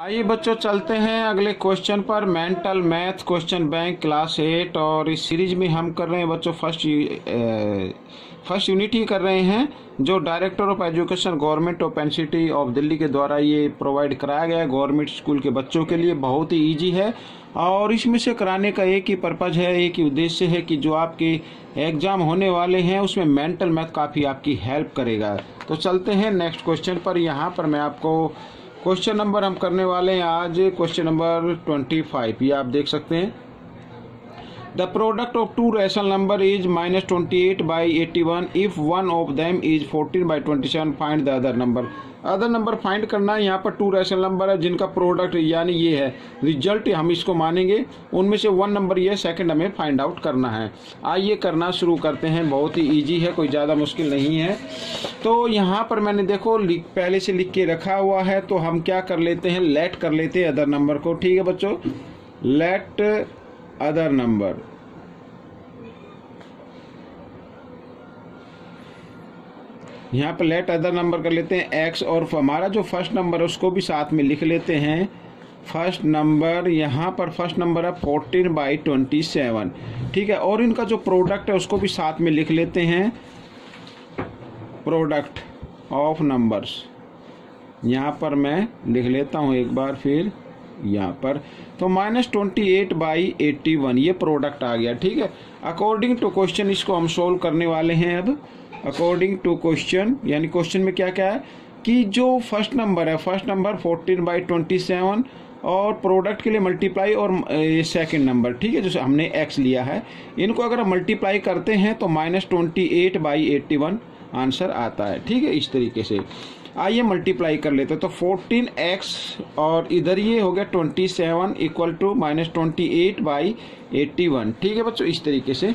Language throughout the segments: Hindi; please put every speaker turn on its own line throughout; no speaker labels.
आइए बच्चों, चलते हैं अगले क्वेश्चन पर mental math question bank class eight और इस सीरीज़ में हम कर रहे हैं बच्चों फ़र्स्ट फ़र्स्ट यूनिट ही कर रहे हैं, जो director of education government of NCT of Delhi के द्वारा ये प्रोवाइड कराया गया है गवर्नमेंट स्कूल के बच्चों के लिए, बहुत ही ईजी है। और इसमें से कराने का एक ही पर्पज है, एक ही उद्देश्य है कि जो आपके एग्ज़ाम होने वाले हैं, उसमें मेंटल मैथ काफ़ी आपकी हेल्प करेगा। तो चलते हैं नेक्स्ट क्वेश्चन पर, यहाँ पर मैं आपको क्वेश्चन नंबर हम करने वाले हैं आज, क्वेश्चन नंबर ट्वेंटी फाइव। ये आप देख सकते हैं। The product of two rational number is minus twenty eight by eighty one if one of them is fourteen by twenty seven find the other number other number find करना है। यहाँ पर टू रेशनल नंबर है, जिनका प्रोडक्ट यानी ये है। रिज़ल्ट हम इसको मानेंगे। उनमें से वन नंबर ये सेकंड हमें फाइंड आउट करना है। आइए करना शुरू करते हैं। बहुत ही इजी है, कोई ज़्यादा मुश्किल नहीं है। तो यहाँ पर मैंने देखो पहले से लिख के रखा हुआ है। तो हम क्या कर लेते हैं? लेट कर लेते हैं अदर नंबर को। ठीक है बच्चों? लेट अदर नंबर यहाँ पर लेट अदर नंबर कर लेते हैं एक्स और हमारा जो फ़र्स्ट नंबर है, उसको भी साथ में लिख लेते हैं। फ़र्स्ट नंबर यहाँ पर फ़र्स्ट नंबर है फोर्टीन बाई ट्वेंटी सेवन ठीक है, और इनका जो प्रोडक्ट है, उसको भी साथ में लिख लेते हैं। प्रोडक्ट ऑफ़ नंबर्स यहाँ पर मैं लिख लेता हूँ एक बार फिर। यहाँ पर। तो minus twenty eight by eighty one ये प्रोडक्ट आ गया, ठीक है? अकॉर्डिंग टू क्वेश्चन इसको हम सोल्व करने वाले हैं अब। अकॉर्डिंग टू क्वेश्चन यानी क्वेश्चन में क्या क्या है? कि जो फ़र्स्ट नंबर है first number fourteen by twenty seven और प्रोडक्ट के लिए मल्टीप्लाई और सेकंड नंबर ठीक है? जो हमने एक्स लिया है, इनको अगर हम मल्टीप्लाई करते हैं तो minus twenty eight by eighty one answer आता है, ठीक है? इस तरीके से। आइए मल्टीप्लाई कर लेते हैं। तो फोर्टीन एक्स और इधर ये हो गया twenty seven equal to minus twenty eight by eighty one ठीक है बच्चों, इस तरीके से।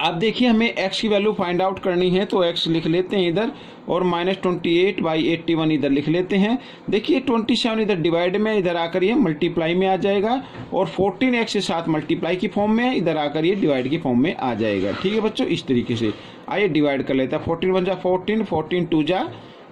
अब देखिए, हमें x की वैल्यू फाइंड आउट करनी है तो x लिख लेते हैं इधर और minus twenty eight by eighty one इधर लिख लेते हैं। देखिए ट्वेंटी सेवन इधर डिवाइड में, इधर आकर ये मल्टीप्लाई में आ जाएगा और फोर्टीन एक्स के साथ मल्टीप्लाई की फॉर्म में, इधर आकर ये डिवाइड की फॉर्म में आ जाएगा। ठीक है बच्चों, इस तरीके से। आइए डिवाइड कर लेते हैं। फोर्टीन वन जा फोर्टीन फोर्टीन टू जा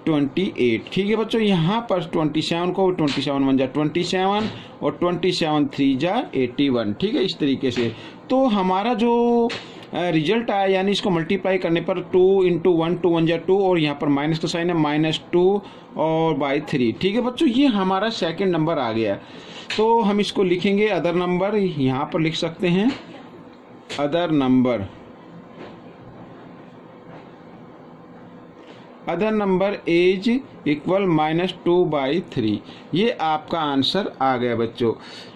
ट्वेंटी एट ठीक है बच्चों, यहाँ पर ट्वेंटी सेवन को ट्वेंटी सेवन वन जा ट्वेंटी सेवन और ट्वेंटी सेवन थ्री जा एट्टी वन ठीक है, इस तरीके से। तो हमारा जो रिज़ल्ट आया, यानी इसको मल्टीप्लाई करने पर two into one two one जा टू और यहाँ पर माइनस का साइन है माइनस टू और बाई थ्री ठीक है बच्चों, ये हमारा सेकंड नंबर आ गया। तो हम इसको लिखेंगे अदर नंबर यहाँ पर लिख सकते हैं other number other number as equal minus two by three ये आपका आंसर आ गया बच्चों।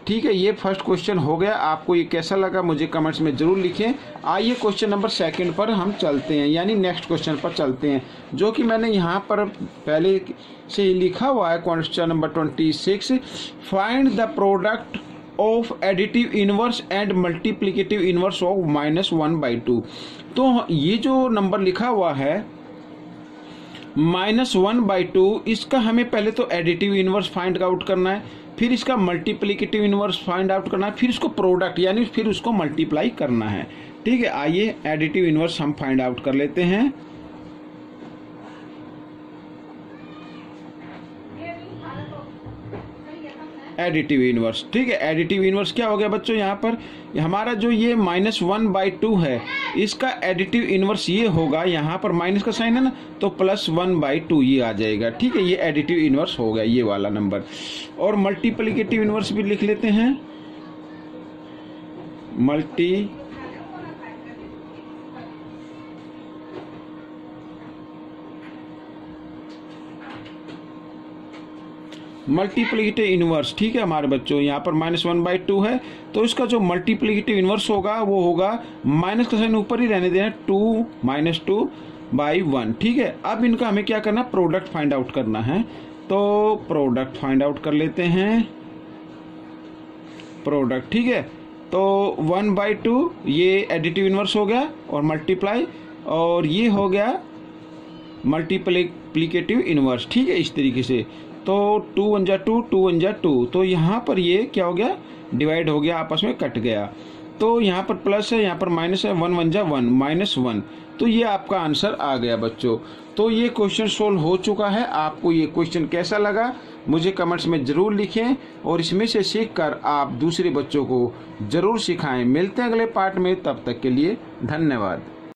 ठीक है, ये फ़र्स्ट क्वेश्चन हो गया। आपको ये कैसा लगा मुझे कमेंट्स में ज़रूर लिखें। आइए क्वेश्चन नंबर सेकंड पर हम चलते हैं, यानी नेक्स्ट क्वेश्चन पर चलते हैं। जो कि मैंने यहाँ पर पहले से ही लिखा हुआ है question number twenty six find the product of additive inverse and multiplicative inverse of minus one by two तो ये जो नंबर लिखा हुआ है माइनस वन बाई टू, इसका हमें पहले तो एडिटिव इनवर्स फाइंड आउट करना है, फिर इसका मल्टीप्लीकेटिव इनवर्स फाइंड आउट करना है, फिर इसको प्रोडक्ट यानी फिर उसको मल्टीप्लाई करना है। ठीक है, आइए एडिटिव इनवर्स हम फाइंड आउट कर लेते हैं। एडिटिव इनवर्स ठीक है, एडिटिव इनवर्स क्या हो गया बच्चों यहाँ पर? हमारा जो ये माइनस वन बाई टू है, इसका एडिटिव इनवर्स ये होगा, यहाँ पर माइनस का साइन है ना तो प्लस वन बाई टू ये आ जाएगा। ठीक है, ये एडिटिव इनवर्स हो गया ये वाला नंबर। और मल्टीप्लीकेटिव इनवर्स भी लिख लेते हैं। मल्टी मल्टीप्लीकेटिव इनवर्स ठीक है हमारे बच्चों? यहाँ पर माइनस वन बाई टू है तो इसका जो मल्टीप्लीकेटिव इनवर्स होगा, वो होगा माइनस का साइन ऊपर ही रहने देना two minus two by one ठीक है? अब इनका हमें क्या करना प्रोडक्ट फाइंड आउट करना है। तो प्रोडक्ट फाइंड आउट कर लेते हैं। प्रोडक्ट ठीक है? तो वन बाई टू ये एडिटिव इनवर्स हो गया और मल्टीप्लाई और ये हो गया मल्टीप्लीकेटिव इनवर्स ठीक है? इस तरीके से। तो टू वन जा टू टू वन जा टू। तो यहाँ पर ये क्या हो गया? डिवाइड हो गया, आपस में कट गया। तो यहाँ पर प्लस है, यहाँ पर माइनस है वन वन जा वन माइनस वन तो ये आपका आंसर आ गया बच्चों। तो ये क्वेश्चन सोल्व हो चुका है। आपको ये क्वेश्चन कैसा लगा? मुझे कमेंट्स में ज़रूर लिखें और इसमें से सीख कर आप दूसरे बच्चों को ज़रूर सिखाएँ। मिलते हैं अगले पार्ट में। तब तक के लिए धन्यवाद।